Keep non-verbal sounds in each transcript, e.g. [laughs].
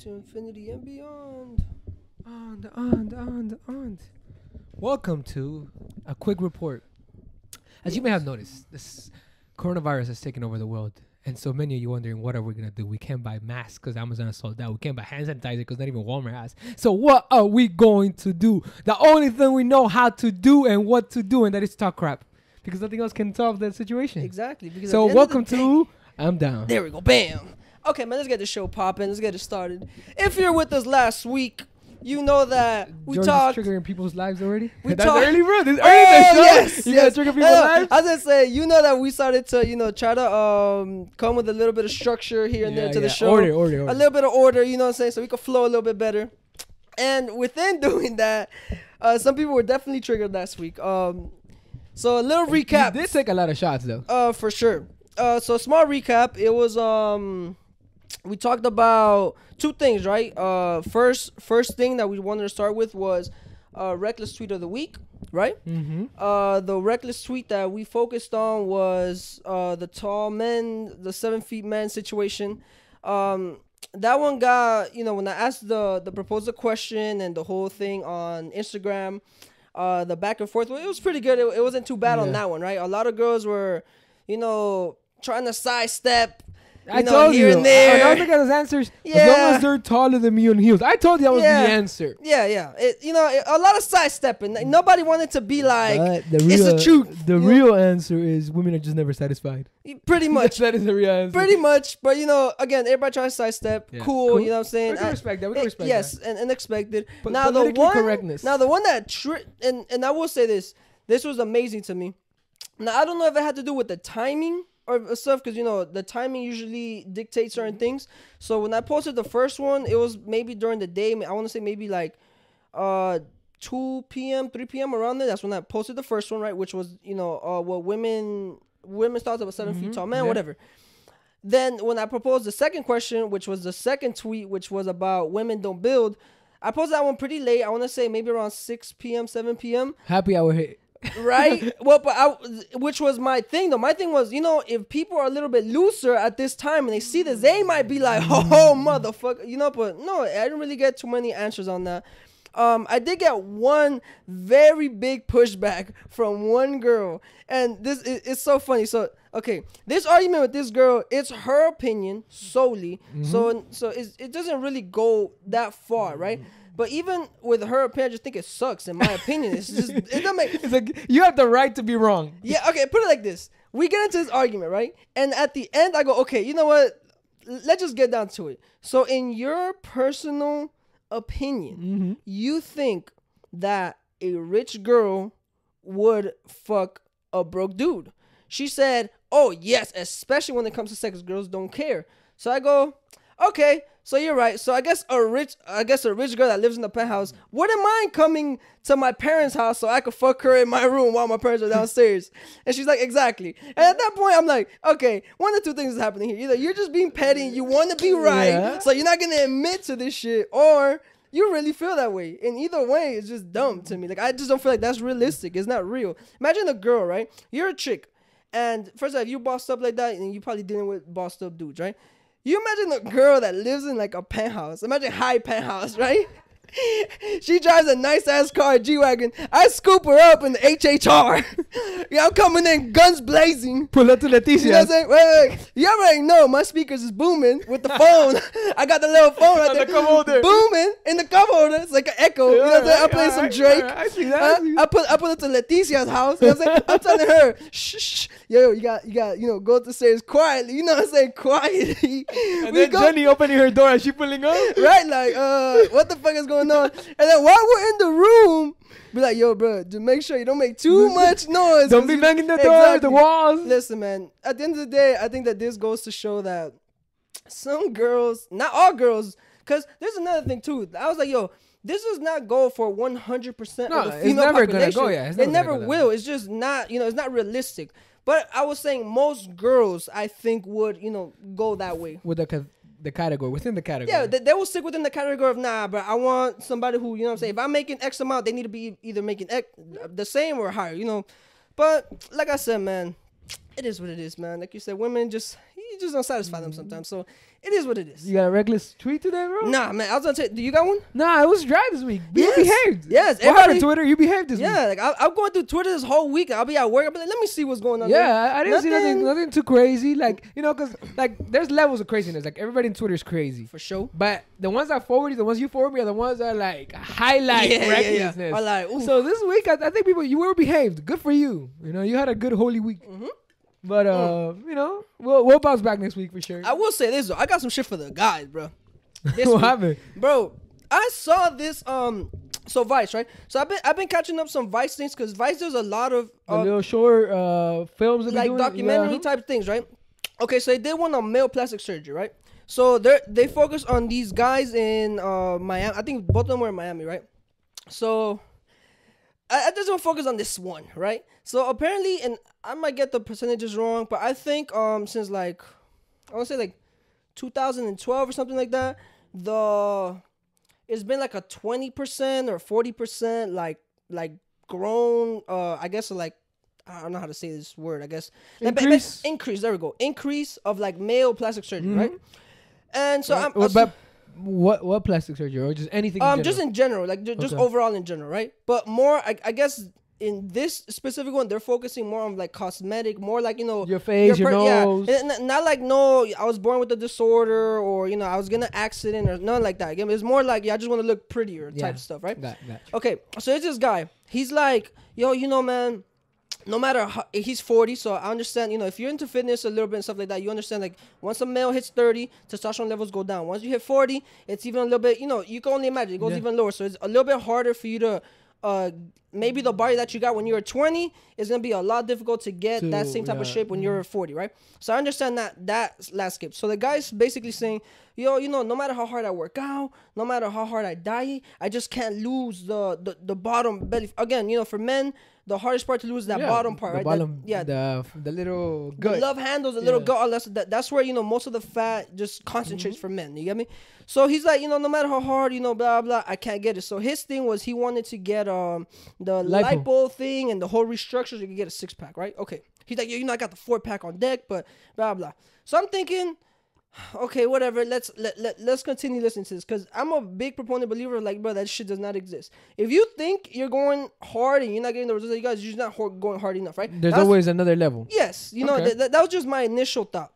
to infinity and beyond. On, on, on, on. Welcome to a quick report. As you may have noticed, this coronavirus has taken over the world. And so many of you wondering, what are we going to do? We can't buy masks because Amazon has sold out. We can't buy hand sanitizer because not even Walmart has. So what are we going to do? The only thing we know how to do and what to do, and that is talk crap. Because nothing else can solve that situation. Exactly. Because So the end of welcome day- to I'm Down. There we go. Bam. Okay, man. Let's get the show popping. Let's get it started. If you're with us last week, you know that we George talked. triggering people's lives already. We [laughs] That's talk- early, bro. This is Oh, early show. yes, [laughs] you yes. gotta trigger people's lives. I say, you know that we started to, you know, try to um come with a little bit of structure here and there Yeah, to the show. Order, order, a little bit of order, you know what I'm saying, so we could flow a little bit better. And within [laughs] doing that, uh, some people were definitely triggered last week. Um, so a little recap. Did take a lot of shots though. Uh, for sure. Uh, so small recap. It was um, we talked about two things, right? Uh, first, first thing that we wanted to start with was uh, reckless tweet of the week, right? Mm-hmm. Uh, the reckless tweet that we focused on was uh the tall men, the seven feet man situation. Um, that one got you know when I asked the the proposal question and the whole thing on Instagram, uh, the back and forth. Well, it was pretty good. It, it wasn't too bad on that one, right? A lot of girls were, you know, trying to sidestep. I know, told here you. and oh, there. I, I look at his answers. Yeah. As long as they're taller than me on heels, I told you that was Yeah. the answer. Yeah, yeah. It, you know, it- a lot of sidestepping. Like, Nobody wanted to be like, But the it's the real- truth. The you know? real answer is women are just never satisfied. pretty [laughs] much. that is the real answer. Pretty much, but you know, again, everybody tries to sidestep. Yeah. Cool, Cool. you know what I'm saying? We can I- respect that. We can it- respect yes, and, and expected. Po- now the one, correctness. now the one that tri- and and I will say this, this was amazing to me. Now I don't know if it had to do with the timing or stuff because you know the timing usually dictates certain Mm-hmm. things. So when I posted the first one, it was maybe during the day. I want to say maybe like uh 2 p.m 3 p.m around there that's when i posted the first one right which was you know uh what women women's thoughts of a 7 feet tall man yeah. whatever then when i proposed the second question which was the second tweet which was about women don't build i posted that one pretty late i want to say maybe around 6 p.m 7 p.m Happy hour hit. Right? [laughs] well, but I, which was my thing though. My thing was, you know, if people are a little bit looser at this time and they see this, they might be like, [laughs] "Oh, motherfucker," you know. But no, I didn't really get too many answers on that. Um, I did get one very big pushback from one girl, and this is it's so funny. So, okay, this argument with this girl, it's her opinion solely. So, so it's, it doesn't really go that far, right? But even with her opinion, I just think it sucks. In my opinion, it's just it doesn't make [laughs] It's like you have the right to be wrong. yeah, okay, put it like this. We get into this argument, right? And at the end, I go, okay, you know what? Let's just get down to it. So, in your personal opinion, mm-hmm. you think that a rich girl would fuck a broke dude? She said, oh, yes, especially when it comes to sex, girls don't care. So I go, okay, so you're right. So I guess a rich, I guess a rich girl that lives in the penthouse wouldn't mind coming to my parents' house so I could fuck her in my room while my parents are downstairs. [laughs] and she's like, exactly. And at that point, I'm like, okay, one of two things is happening here. Either you're just being petty, you want to be right, Yeah. so you're not gonna admit to this shit, or you really feel that way. And either way, it's just dumb to me. Like I just don't feel like that's realistic. It's not real. Imagine a girl, right? You're a chick. And first of all, if you bossed up like that, and you probably dealing with bossed up dudes, right? You imagine a girl that lives in like a penthouse. Imagine high penthouse, right? [laughs] she drives a nice ass car, G wagon. I scoop her up in the HHR. yeah, I'm coming in guns blazing. Pull up to Leticia. You know what I'm? Wait, wait. You already know my speakers is booming with the phone. [laughs] I got the little phone right there. the cup holder. Booming in the cup holder. It's like an echo. you know what I'm saying? I play some Drake. alright. I see that, I I put I put it to Leticia's house. You know what I'm saying? I'm telling her, [laughs] shh, shh, yo, you got you got, you know, go up the stairs quietly. You know what I'm saying? Quietly. And we then go Jenny opening her door and she pulling up. right? Like, uh, what the fuck is going on? And then while we're in the room, be like, yo, bro, just make sure you don't make too [laughs] much noise. don't be banging the door, the walls. Listen, man. At the end of the day, I think that this goes to show that some girls, not all girls, because there's another thing too. I was like, yo. This does not go for 100% No, of the it's female never gonna population. go, yeah, it's it never never gonna go will. It's just not, you know, it's not realistic. But I was saying most girls, I think, would, you know, go that way. With the ca- the category within the category. Yeah, they, they will stick within the category of nah, but I want somebody who, you know what I'm saying, if I'm making X amount, they need to be either making X, the same or higher, you know. But like I said, man, it is what it is, man. Like you said, women just you just don't satisfy them mm-hmm. sometimes. So it is what it is. You got a reckless tweet today, bro? Nah, man. I was gonna say, do you got one? Nah, it was dry this week. You Yes. behaved. Yes, What happened, Twitter? You behaved this week. Yeah, like I, I'm going through Twitter this whole week. I'll be at work. I'll be like, let me see what's going on. Yeah, there. I, I didn't see nothing, Nothing- nothing too crazy. Like you know, cause like there's levels of craziness. Like everybody in Twitter is crazy, for sure. but the ones that forward you, the ones you forward me, are the ones that like highlight Yeah, yeah, yeah. recklessness. I like. So this week, I, I think people you were behaved. Good for you. You know, you had a good holy week. Mhm. But uh, you know, we'll we'll bounce back next week for sure. I will say this though. I got some shit for the guys, bro. [laughs] What happened? bro i saw this um so vice right so i've been i've been catching up some vice things because vice there's a lot of uh, little short uh films like documentary Yeah. type things right okay so they did one on male plastic surgery right so they they focus on these guys in uh miami i think both of them were in miami right so I, I just want to focus on this one, right? So apparently, and I might get the percentages wrong, but I think um since like I want to say like 2012 or something like that, the it's been like a 20% or 40% like like grown uh I guess like I don't know how to say this word. I guess Like, ba- ba- Increase? increase. There we go. Increase of like male plastic surgery, right? And so I'm What- but what what plastic surgery or just anything? um in just in general, like ju- just Okay. overall in general, right? But more, I, I guess in this specific one, they're focusing more on like cosmetic, more like you know your face, your, yeah, nose. and n- not like no, I was born with a disorder or you know I was gonna accident or nothing like that. Again, it's more like yeah, I just want to look prettier Yeah. type of stuff, right? Got, got you. Okay, so it's this guy. He's like, yo, you know, man. No matter how he's 40, so I understand. You know, if you're into fitness a little bit and stuff like that, you understand. Like once a male hits 30, testosterone levels go down. Once you hit 40, it's even a little bit. You know, you can only imagine it goes Yeah. even lower. So it's a little bit harder for you to. Uh, maybe the body that you got when you were 20 is gonna be a lot difficult to get that same type of shape when you're 40, right? So I understand that that landscape. So the guy's basically saying, yo, you know, no matter how hard I work out, no matter how hard I diet, I just can't lose the the, the bottom belly. Again, you know, for men, the hardest part to lose is that Yeah, bottom part, the right? That- yeah, the the little the gut. love handles a little Yeah. gut. That's that, that's where you know most of the fat just concentrates Mm-hmm. for men. You get me? So he's like, you know, no matter how hard, you know, blah blah, I can't get it. So his thing was he wanted to get um the Lipo. lipo, thing and the whole restructure. So he could get a six pack, right? Okay. He's like, yeah, you know, I got the four pack on deck, but blah blah. So I'm thinking. Okay, whatever. Let's let, let let's continue listening to this because I'm a big proponent believer. Like, bro, that shit does not exist. If you think you're going hard and you're not getting the results that you guys, you're just not going hard enough, right? There's always another level. Yes, you know Okay. th- th- that was just my initial thought.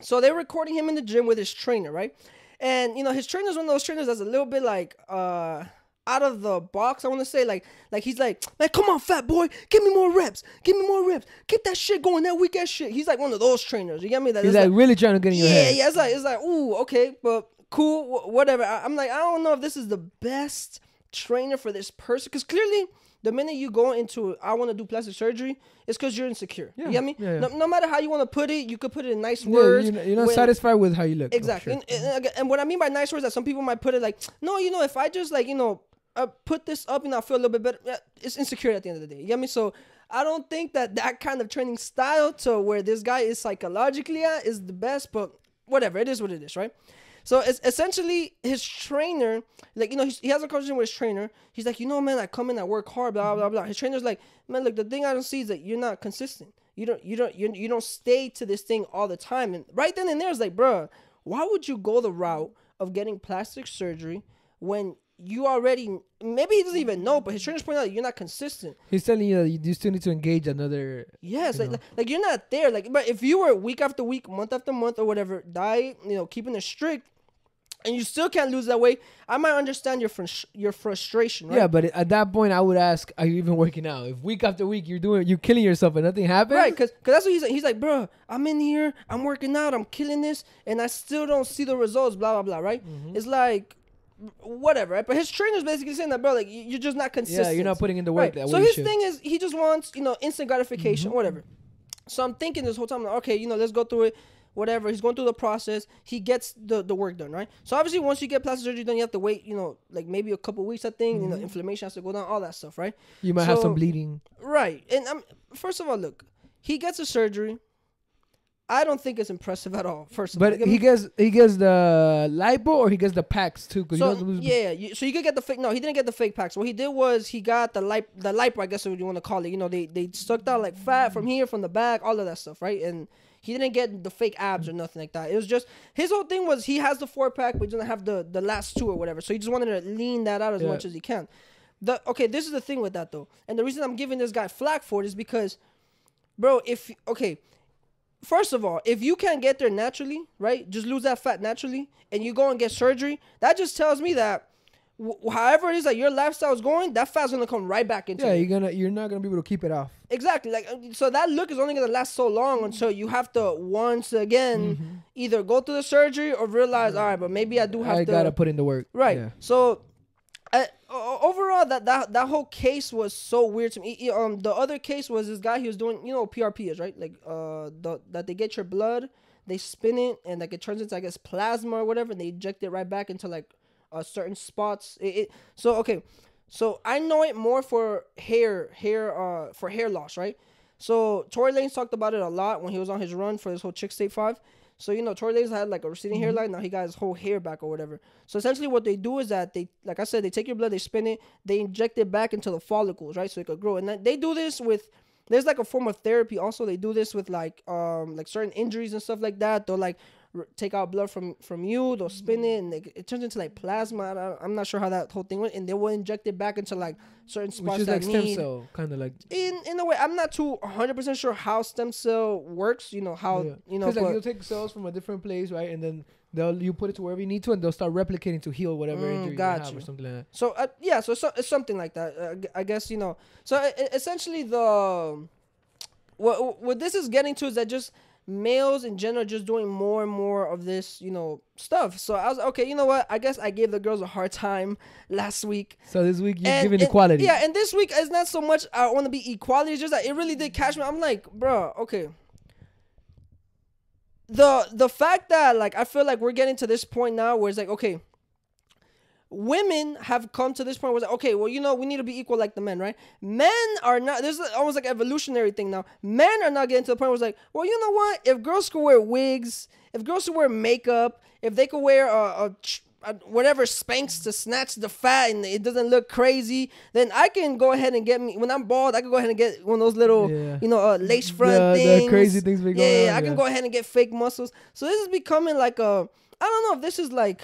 So they're recording him in the gym with his trainer, right? And you know his trainer's one of those trainers that's a little bit like uh out of the box. I want to say like like he's like like come on, fat boy, give me more reps, give me more reps, keep that shit going, that weak ass shit. He's like one of those trainers. You get me? That He's it's like, really trying to get in your yeah, head. yeah. It's like it's like ooh, okay, but cool, wh- whatever. I, I'm like I don't know if this is the best trainer for this person because clearly the minute you go into I want to do plastic surgery, it's because you're insecure. Yeah, You get me? yeah, yeah. No, no matter how you want to put it, you could put it in nice words. you're, not- you're not when- satisfied with how you look. Exactly. sure. And, and, and what I mean by nice words that some people might put it like, no, you know, if I just like, you know, uh, put this up and I feel a little bit better, it's insecure at the end of the day. You get me? So I don't think that that kind of training style to where this guy is psychologically at is the best, but whatever. It is what it is, right? So it's essentially his trainer, like, you know, he has a conversation with his trainer. He's like, you know, man, I come in, I work hard, blah, blah, blah. His trainer's like, man, look, the thing I don't see is that you're not consistent. You don't, you don't, you, you don't stay to this thing all the time. And right then and there, it's like, bruh, why would you go the route of getting plastic surgery when you already, maybe he doesn't even know, but his trainer's pointing out you're not consistent. He's telling you that you still need to engage another. Yes, you like, like like you're not there. Like, but if you were week after week, month after month, or whatever, diet, you know, keeping it strict, and you still can't lose that weight, I might understand your frus- your frustration, right? Yeah, but at that point, I would ask, are you even working out? If week after week you're doing, you're killing yourself and nothing happens. Right, cause, cause that's what he's like. He's like, bro, I'm in here, I'm working out, I'm killing this, and I still don't see the results. Blah blah blah. Right? Mm-hmm. It's like, whatever. Right? But his trainer's basically saying that, bro, like you- you're just not consistent. Yeah, you're not putting in the work Right. that So way you his should. Mm-hmm. thing is, he just wants, you know, instant gratification, whatever. So I'm thinking this whole time, like, okay, you know, let's go through it. Whatever. He's going through the process. He gets the, the work done, right? So obviously, once you get plastic surgery done, you have to wait, you know, like maybe a couple weeks. I think, you Mm-hmm. know, inflammation has to go down, all that stuff, right? you might have some bleeding. Right. And um, first of all, look, he gets a surgery. I don't think it's impressive at all. First of all, But he gets he gets the lipo or he gets the packs too. So yeah, yeah, you, so you could get the fake. No, he didn't get the fake packs. What he did was he got the lipo, the lipo. I guess what you want to call it. You know, they they sucked out like fat from here, from the back, all of that stuff, right? And he didn't get the fake abs or nothing like that. It was just his whole thing was he has the four pack, but he doesn't have the the last two or whatever. So he just wanted to lean that out as Yeah. much as he can. The okay, this is the thing with that though, and the reason I'm giving this guy flack for it is because, bro, if okay, first of all, if you can't get there naturally, right, just lose that fat naturally, and you go and get surgery, that just tells me that however it is that your lifestyle is going, that fat's gonna come right back into Yeah, it. you're gonna you're not gonna be able to keep it off. Exactly. Like uh, so that look is only gonna last so long until you have to once again Mm-hmm. either go through the surgery or realize, all right, but maybe I do have I to gotta put in the work. Right. Yeah. So, Overall, that, that that whole case was so weird to me. E- Um, the other case was this guy. He was doing, you know, PRP is right. Like, uh, the that they get your blood, they spin it, and like it turns into I guess plasma or whatever, and they inject it right back into like uh, certain spots. It, it so okay. So I know it more for hair, hair, uh, for hair loss, right? So Tory Lanez talked about it a lot when he was on his run for this whole Chixtape Five. So you know, Tory Lanez had like a receding hairline. Now he got his whole hair back or whatever. So essentially, what they do is that they, like I said, they take your blood, they spin it, they inject it back into the follicles, right, so it could grow. And they do this with. There's like a form of therapy. Also, they do this with like um like certain injuries and stuff like that. They'll like take out blood from from you. They'll spin it and they, it turns into like plasma. I don't- I'm not sure how that whole thing went. And they will inject it back into like certain spots Which is that like stem need cell, kind of like. in in a way i'm not too 100% sure how stem cell works you know how yeah. you know 'Cause, like you'll take cells from a different place, right, and then they'll you put it to wherever you need to, and they'll start replicating to heal whatever Mm, injury got you have you. or something like that. so uh, yeah so it's, so- it's something like that uh, g- i guess you know so uh, essentially the what what this is getting to is that just males in general just doing more and more of this you know stuff so i was okay you know what i guess i gave the girls a hard time last week So this week you're And- giving and- equality. Yeah, and this week it's not so much I want to be equality. It's just that it really did catch me. I'm like, bro, okay. The the fact that like I feel like we're getting to this point now where it's like, okay, women have come to this point where it's like, okay, well, you know, we need to be equal like the men, right? Men are not. This is almost like evolutionary thing now. Men are not getting to the point where it's like, well, you know what? If girls could wear wigs, if girls could wear makeup, if they could wear a, a whatever Spanx to snatch the fat and it doesn't look crazy, then I can go ahead and get me when I'm bald. I can go ahead and get one of those little, Yeah. you know, uh, lace front The- the things. crazy things yeah, yeah, on, I can go ahead and get fake muscles. So this is becoming like a. I don't know if this is like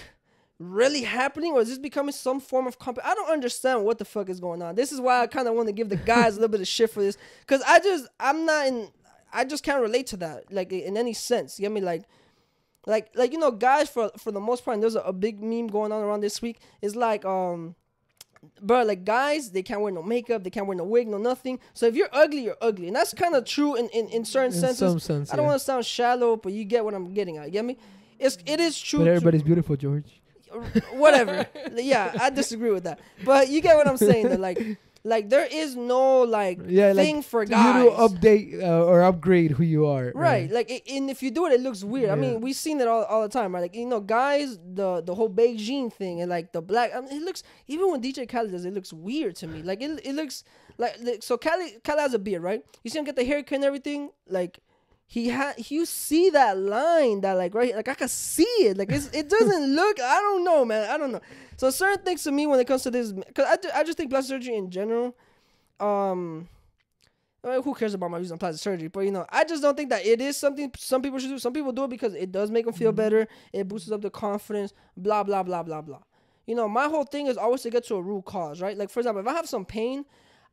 really happening or is this becoming some form of comp? I don't understand what the fuck is going on. This is why I kind of want to give the guys a little bit of shit for this because I just I'm not in. I just can't relate to that like in any sense. You get me like like like you know guys for for the most part and there's a, a big meme going on around this week is like um bro like guys they can't wear no makeup they can't wear no wig no nothing so if you're ugly you're ugly and that's kind of true in, in in certain In senses some sense, i don't yeah. want to sound shallow but you get what i'm getting at you get me it's it is true But everybody's beautiful, George. Whatever. [laughs] yeah, I disagree with that. But you get what I'm saying. That like, like there is no like Yeah, like thing for you guys. to update uh, or upgrade who you are. Right, like, it, and if you do it, it looks weird. I mean, we've seen it all, all the time, right? Like, you know, guys, the the whole Beijing thing and like the black. I mean, it looks even when DJ Khaled does, it looks weird to me. Like, it, it looks like, like so. Khaled, Khaled has a beard, right? You see him get the haircut and everything. Like, he had, you see that line that like right, like I can see it. Like, it's, it doesn't [laughs] look. I don't know, man. I don't know. So certain things to me when it comes to this, because I, I just think plastic surgery in general, um. I mean, who cares about my views on plastic surgery? But you know, I just don't think that it is something some people should do. Some people do it because it does make them feel better. It boosts up the confidence. Blah blah blah blah blah. You know, my whole thing is always to get to a root cause, right? Like for example, if I have some pain,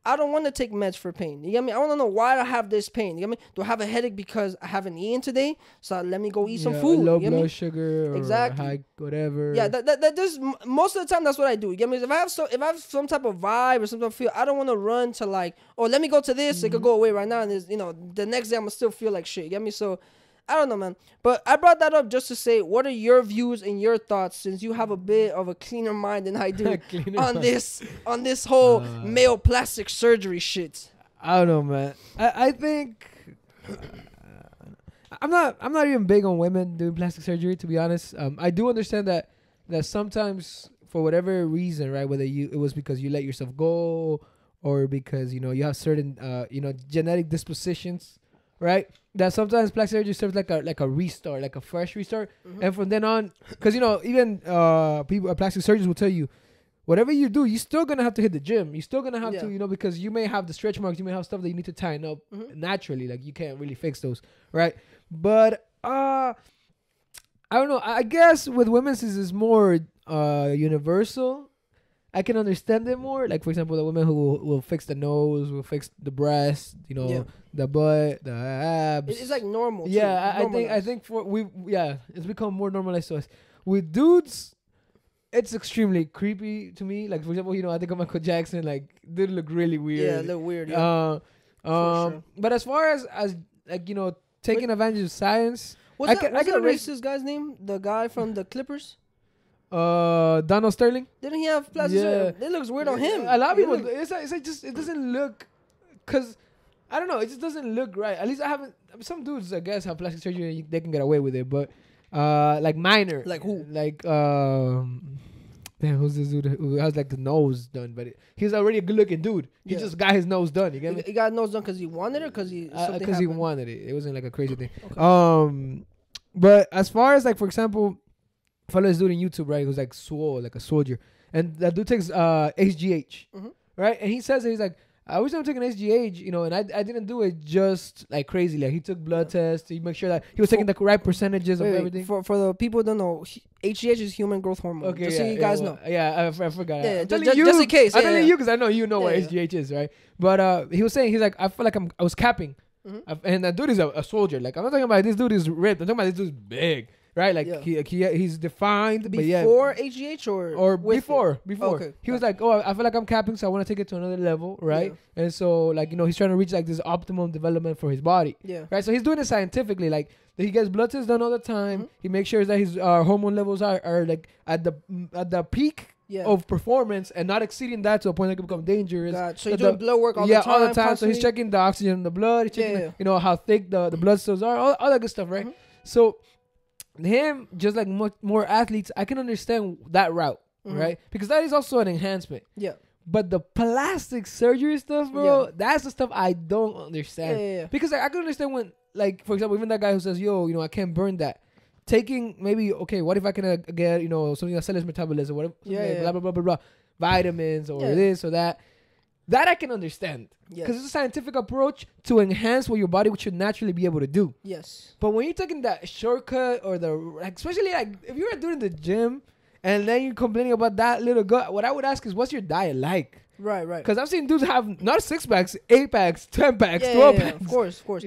I don't want to take meds for pain. You get me? I want to know why I have this pain. You get me? Do I have a headache because I haven't eaten today? So uh, let me go eat some Yeah, food. Low you get me? blood sugar or Exactly. high whatever. Yeah, that, that, that this most of the time that's what I do. You get me? If I have so if I have some type of vibe or some type of feel, I don't want to run to like, oh, let me go to this. It could mm-hmm. go away right now, and you know, the next day I'm gonna still feel like shit. You get me? So I don't know, man. But I brought that up just to say, what are your views and your thoughts since you have a bit of a cleaner mind than I do [laughs] on mind. this on this whole Uh, male plastic surgery shit. I don't know, man. I, I think I'm not I'm not even big on women doing plastic surgery to be honest. Um, I do understand that that sometimes for whatever reason, right, whether you it was because you let yourself go or because you know you have certain uh you know genetic dispositions right? That sometimes plastic surgery serves like a like a restart, like a fresh restart, Mhm. and from then on, because you know even uh people uh, plastic surgeons will tell you. Whatever you do, you're still gonna have to hit the gym. You're still gonna have to, you know, because you may have the stretch marks, you may have stuff that you need to tighten up Mhm. naturally. Like you can't really fix those, right? But uh I don't know. I I guess with women's is is more uh universal. I can understand it more. Like for example, the women who will, will fix the nose, will fix the breast, you know, Yeah. the butt, the abs. It's like normal. yeah, I, I think I think for we yeah, it's become more normalized to us. With dudes, it's extremely creepy to me. Like for example, you know, I think of Michael Jackson. Like, did look really weird. Yeah, look weird. Yeah. Uh, um, sure. but as far as as like you know, taking advantage of science, What's I that, can- I what's can that racist guy's name? The guy from the Clippers. Uh, Donald Sterling. Didn't he have plastic? Yeah. surgery? It looks weird on him. A lot of people. It's, it's like just it doesn't look, cause I don't know. It just doesn't look right. At least I haven't. Some dudes, I guess, have plastic surgery and they can get away with it, but uh, like minor, Like who? Like um. Damn, who's this dude who has like the nose done? But it, he's already a good-looking dude. He Yeah. just got his nose done. You get He, me? he got nose done because he wanted it, because he something because Uh, he wanted it. It wasn't like a crazy thing. Okay. Um, but as far as like for example, follow this dude in YouTube, right? Who's like swole, like a soldier, and that dude takes uh HGH, Mhm. right? And he says he's like, I wish I'm taking HGH, you know, and I, I didn't do it just like crazy. Like he took blood tests he make sure that he was taking the right percentages Wait, of wait, everything. For for the people who don't know, HGH is human growth hormone. Okay, just yeah, so you yeah, guys well, know. Yeah, I forgot. Yeah, I'm ju- telling you, just in case, I'm yeah, telling yeah. you because I know you know what Yeah, yeah. HGH is, right? But uh, he was saying he's like, I feel like I'm I was capping, Mhm. And that dude is a, a soldier. Like I'm not talking about this dude is ripped. I'm talking about this dude's big, right? Like Yeah. he, he he's defined, but yeah, Before HGH or or with it? before before Okay, he was like oh i feel like i'm capping so i want to take it to another level right and so like you know he's trying to reach like this optimum development for his body Yeah. right so he's doing it scientifically like he gets blood tests done all the time Mhm. he makes sure that his uh, hormone levels are, are like at the at the peak Yeah. of performance and not exceeding that to a point that could become dangerous God. So you're the- doing blood work all yeah, the time. all the time. So he's checking the oxygen in the blood. He's Yeah, checking, yeah. you know, how thick the, the blood cells are, all, all that good stuff, right? Mhm. So him, just like much more athletes, I can understand that route, Mhm. right? Because that is also an enhancement. Yeah. But the plastic surgery stuff, bro, that's the stuff I don't understand. yeah, yeah. Because like, I can understand when, like, for example, even that guy who says, "Yo, you know, I can't burn that." Taking maybe okay, what if I can uh, get you know something that cells metabolism, whatever, Yeah, yeah. blah blah blah blah blah, vitamins or Yeah. this or that. That I can understand Yes. because it's a scientific approach to enhance what your body should naturally be able to do. Yes. But when you're taking that shortcut or the like, especially like if you're doing the gym and then you're complaining about that little gut, what I would ask is, what's your diet like? Right. Right. Because I've seen dudes have not six packs, eight packs, ten packs, Yeah, yeah, twelve yeah, packs. Of course. Of course.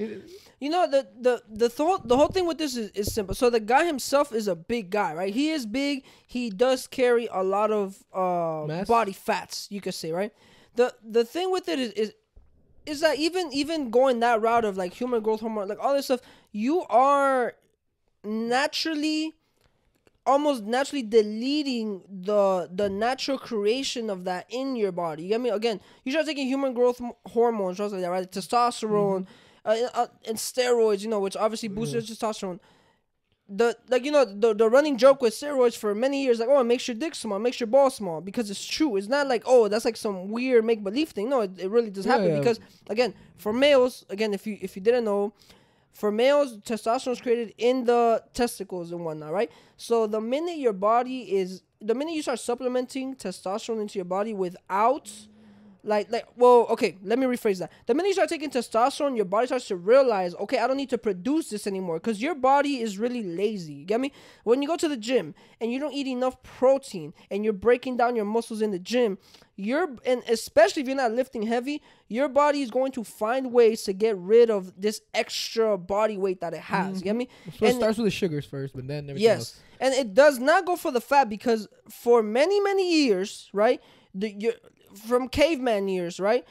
You know the the the whole the whole thing with this is, is simple. So the guy himself is a big guy, right? He is big. He does carry a lot of uh Mass? body fats, you could say, right? The the thing with it is is is that even even going that route of like human growth hormone, like all this stuff, you are naturally almost naturally deleting the the natural creation of that in your body. You get me? Again, you start taking human growth hormones, drugs like that, right? Testosterone, uh, uh, and steroids, you know, which obviously boosts your testosterone. The like you know the the running joke with steroids for many years like oh it makes your dick small makes your ball small because it's true it's not like oh that's like some weird make believe thing no it, it really does happen Yeah. because again for males again if you if you didn't know for males, testosterone is created in the testicles and whatnot, right? So the minute your body is, the minute you start supplementing testosterone into your body without, like, like, well, okay, let me rephrase that. The minute you start taking testosterone, your body starts to realize, okay, I don't need to produce this anymore because your body is really lazy. You get me? When you go to the gym and you don't eat enough protein and you're breaking down your muscles in the gym, you're and especially if you're not lifting heavy, your body is going to find ways to get rid of this extra body weight that it has. You get me? Mm-hmm. So it starts with the sugars first, but then everything Yes, else. and it does not go for the fat because for many many years, right? The you from caveman years, right?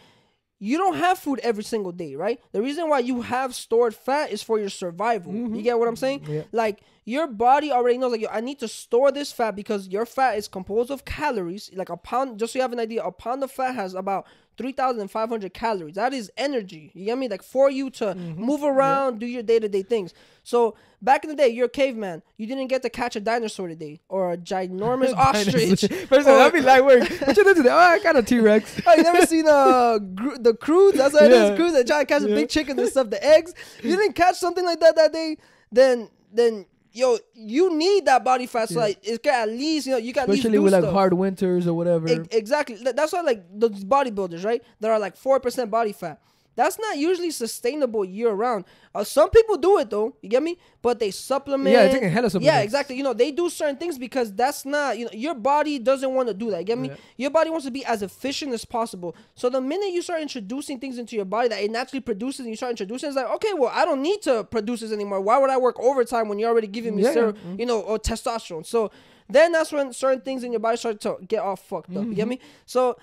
You don't have food every single day, right? The reason why you have stored fat is for your survival. You mm-hmm. get what I'm saying? Yeah. Like your body already knows, like yo, I need to store this fat because your fat is composed of calories. Like a pound, just so you have an idea, a pound of fat has about 3,500 calories. That is energy. You get me? Like for you to Mm-hmm. move around, do your day to day things. So back in the day, you're a caveman. You didn't get to catch a dinosaur today or a ginormous [laughs] ostrich. [laughs] First of all, that'd be light work. [laughs] What you do today? Oh, I got a T Rex. Oh, you never seen uh gr- the Croods? That's why it Yeah. is Croods. They try to catch the Yeah. big chickens and stuff, the eggs. You didn't catch something like that that day, then then yo, you need that body fat. So Yeah. like it's got at least you know you least Especially with like stuff. hard winters or whatever. E- exactly. That's why like those bodybuilders, right? That are like four percent body fat. That's not usually sustainable year round. Uh, some people do it though. You get me? But they supplement. Yeah, taking hella supplements. Yeah, exactly. You know, they do certain things because that's not. You know, your body doesn't want to do that. You get me? Yeah. Your body wants to be as efficient as possible. So the minute you start introducing things into your body that it naturally produces, and you start introducing, it's like, okay, well, I don't need to produce this anymore. Why would I work overtime when you're already giving me, Yeah, ser- yeah. you know, or testosterone? So then that's when certain things in your body start to get all fucked up. You get mm-hmm. me? So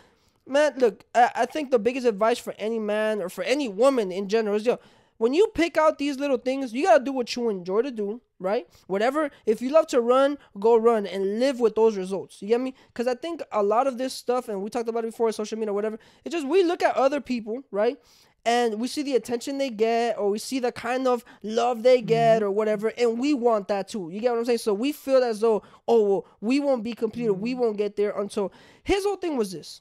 man, look, I, I think the biggest advice for any man or for any woman in general is yo, when you pick out these little things, you gotta do what you enjoy to do, right? Whatever. If you love to run, go run and live with those results. You get me? Because I think a lot of this stuff, and we talked about it before, social media, whatever. It's just we look at other people, right? And we see the attention they get, or we see the kind of love they get, mm-hmm. or whatever, and we want that too. You get what I'm saying? So we feel as though, oh, well, we won't be completed, we mm-hmm. won't get there until his whole thing was this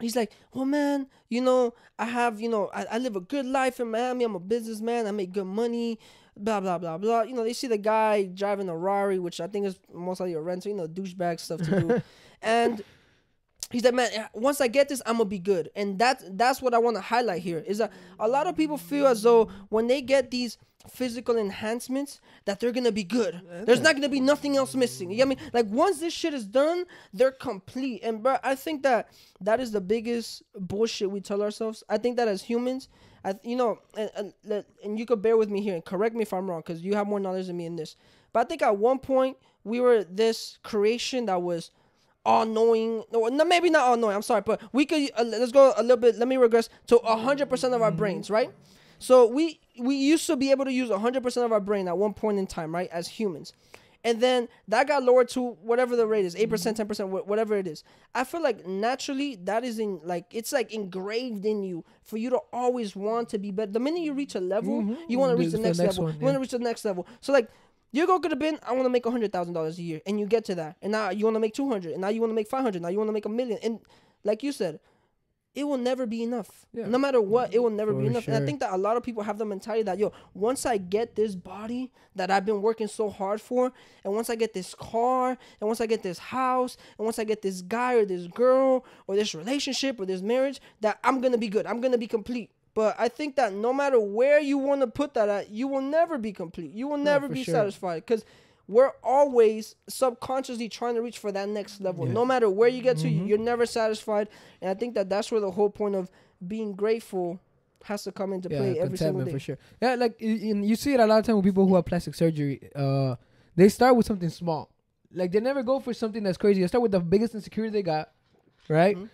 he's like, well, man, you know, I have, you know, I, I live a good life in Miami. I'm a businessman. I make good money. Blah blah blah blah. You know, they see the guy driving a Rari, which I think is most likely a rental. You know, douchebag stuff to do, [laughs] and he's like, man, once I get this, I'm gonna be good. And that's that's what I want to highlight here is that a lot of people feel as though when they get these physical enhancements that they're gonna be good. There's not gonna be nothing else missing. You get me? Like once this shit is done, they're complete. And bro, I think that that is the biggest bullshit we tell ourselves. I think that as humans, I you know, and and, and you could bear with me here and correct me if I'm wrong because you have more knowledge than me in this. But I think at one point we were this creation that was all knowing. No, maybe not all knowing. I'm sorry, but we could uh, let's go a little bit. Let me regress to hundred percent of our brains, right? So we we used to be able to use hundred percent of our brain at one point in time, right, as humans. And then that got lowered to whatever the rate is, eight percent, mm-hmm. ten percent, whatever it is. I feel like naturally that is in like it's like engraved in you for you to always want to be better. The minute you reach a level, mm-hmm. you want to reach the next, the next level. one, You want to reach the next level. So like your goal could have been, I want to make hundred thousand dollars a year, and you get to that, and now you want to make two hundred, and now you want to make five hundred, now you want to make a million, and like you said, it will never be enough. Yeah. No matter what, it will never be For enough. And I think that a lot of people have the mentality that yo, once I get this body that I've been working so hard for, and once I get this car, and once I get this house, and once I get this guy or this girl or this relationship or this marriage, that I'm gonna be good. I'm gonna be complete. But I think that no matter where you want to put that at, you will never be complete. You will never for be sure. satisfied because we're always subconsciously trying to reach for that next level. No matter where you get to, Mm-hmm. you're never satisfied. And I think that that's where the whole point of being grateful has to come into yeah, play every single day. for sure. Yeah, like you see it a lot of time with people who have plastic surgery. Uh, they start with something small. Like they never go for something that's crazy. They start with the biggest insecurity they got, right? Mm-hmm.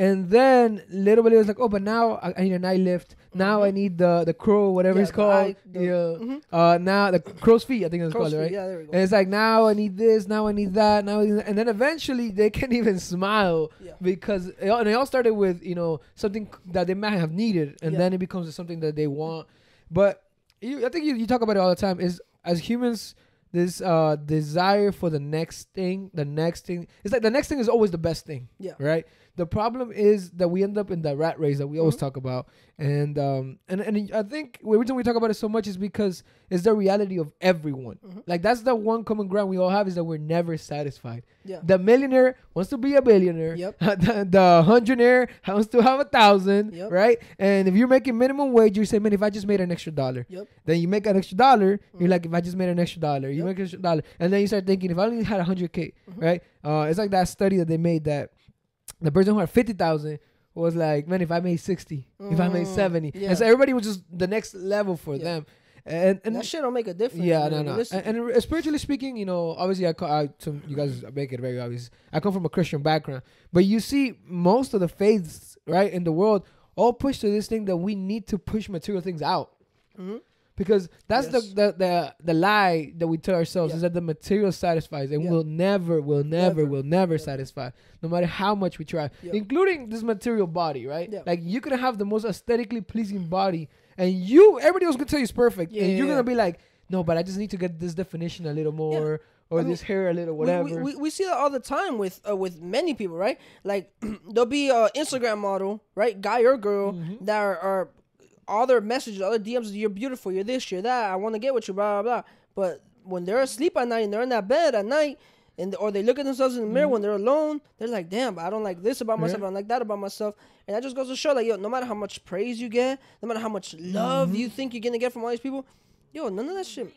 And then little by little, it's like, oh, but now I, I need a night lift. Now I need the the crow, whatever Mm-hmm. Yeah, it's called. yeah. Mhm. Uh, now the crow's feet, I think it's Crow's called, feet, right? Yeah, there we go. And it's like now I need this, now I need that, now need and then eventually they [laughs] can't even smile Yeah. because it all, and it all started with you know something that they might have needed, and Yeah. then it becomes something that they want. But you, I think you, you talk about it all the time. Is as humans, this uh desire for the next thing, the next thing. It's like the next thing is always the best thing. Yeah. Right. The problem is that we end up in that rat race that we always Mhm. talk about, and um and and I think the reason we talk about it so much is because it's the reality of everyone. Mhm. Like that's the one common ground we all have is that we're never satisfied. Yeah. The millionaire wants to be a billionaire. Yep. [laughs] the, the hundredaire wants to have a thousand. Yep. Right. And if you're making minimum wage, you say, man, if I just made an extra dollar. Yep. Then you make an extra dollar. You're Mhm. like, if I just made an extra dollar, you Yep. make an extra dollar, and then you start thinking, if I only had a 100k, Mhm. right? Uh, it's like that study that they made that the person who had 50,000 was like, man, if I made 60, if I made Mm, 70, yeah. and so everybody was just the next level for Yeah. them, and and that shit don't make a difference. yeah, man, no, no. And, and spiritually speaking, you know, obviously, I, I some you guys make it very obvious. I come from a Christian background, but you see, most of the faiths, right, in the world, all push to this thing that we need to push material things out. Mhm. Because that's Yes. the, the the the lie that we tell ourselves Yeah. is that the material satisfies and Yeah. will never will never Never. will never satisfy no matter how much we try including this material body right like you could have the most aesthetically pleasing body and you everybody else could tell you it's perfect and you're gonna be like no but i just need to get this definition a little more or I mean, this hair a little whatever We, we, we see that all the time with uh, with many people, right? Like [clears throat] there'll be a Instagram model, right, guy or girl, Mm-hmm. that are, are all their messages, all their DMs, you're beautiful, you're this, you're that, I want to get with you, blah blah blah. But when they're asleep at night and they're in that bed at night, and or they look at themselves in the mirror when they're alone, they're like, damn, I don't like this about myself, Mm-hmm. Yeah. I don't like that about myself, and that just goes to show, like, yo, no matter how much praise you get, no matter how much love Mm-hmm. you think you're gonna get from all these people, yo, none of that shit.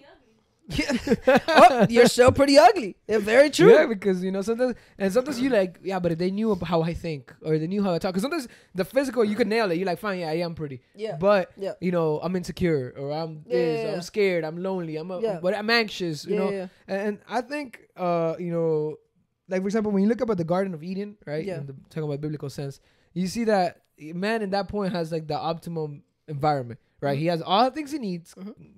[laughs] oh, you're so pretty ugly. Yeah, very true. Yeah, because you know sometimes, and sometimes you like, yeah, but if they knew how I think or they knew how I talk, because sometimes the physical you can nail it. You're like, fine, yeah, I am pretty. Yeah. But Yeah. you know, I'm insecure or I'm Yeah, this, yeah. I'm scared, I'm lonely, I'm, a, Yeah. but I'm anxious. You know, and I think, uh, you know, like for example, when you look up at the Garden of Eden, right? Yeah. In the, talking about biblical sense, you see that man in that point has like the optimum environment, right? Mm-hmm. He has all the things he needs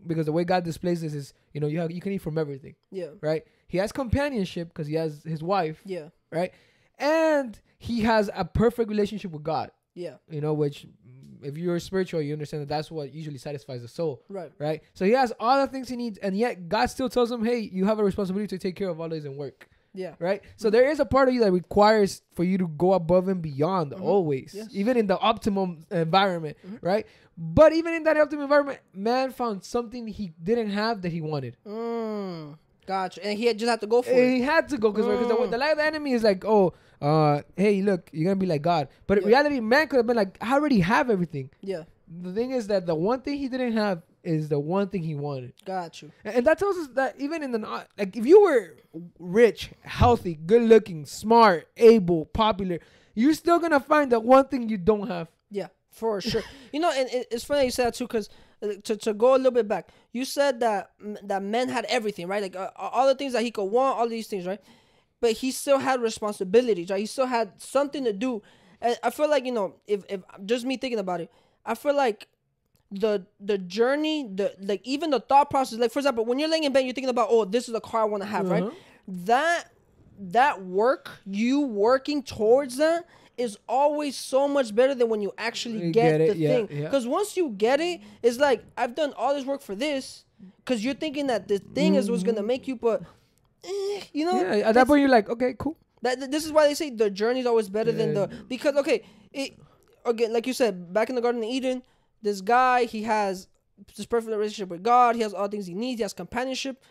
because the way God displays this is, you know, you have you can eat from everything Yeah. right? He has companionship because he has his wife, Yeah. right? And he has a perfect relationship with God, Yeah. you know, which if you're spiritual, you understand that that's what usually satisfies the soul, Right. right? So he has all the things he needs, and yet God still tells him, hey, you have a responsibility to take care of all these and work. Yeah. Right, so there is a part of you that requires for you to go above and beyond always, Yes. even in the optimum environment, right? But even in that optimum environment, man found something he didn't have that he wanted. Mm, gotcha. And he had just had to go for And it. he had to go because the, Mm. the lie of the enemy is like, oh, uh, hey, look, you're gonna be like God. But in reality, man could have been like, I already have everything. Yeah. The thing is that the one thing he didn't have is the one thing he wanted, Got you. and, and that tells us that even in the like, if you were rich, healthy, good looking, smart, able, popular, you're still gonna find the one thing you don't have. Yeah, for sure. [laughs] you know, and it, it's funny you said that too, because to, to go a little bit back, you said that that men had everything, right? Like uh, all the things that he could want, all these things, right? But he still had responsibilities, right? He still had something to do. And I feel like you know, if if just me thinking about it, I feel like the the journey, the like even the thought process, like for example, when you're laying in bed, you're thinking about, oh, this is the car I want to have, right? Uh-huh. That that work, you working towards that is always so much better than when you actually get, get it, the yeah, thing. yeah. Because once you get it, it's like I've done all this work for this. Because you're thinking that the thing is what's gonna make you, but eh, you know, Yeah, at that point you're like, okay, cool. that, that- this is why they say the journey is always better than the because okay, it again like you said back in the Garden of Eden, this guy he has this perfect relationship with God. He has all things he needs. He has companionship.